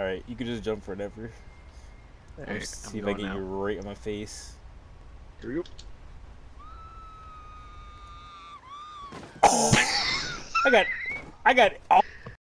Alright, you can just jump forever. Alright, see I'm if I get now. you right in my face. Here we go. I got, I got